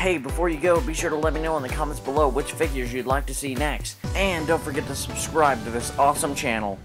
Hey, before you go, be sure to let me know in the comments below which figures you'd like to see next. And don't forget to subscribe to this awesome channel.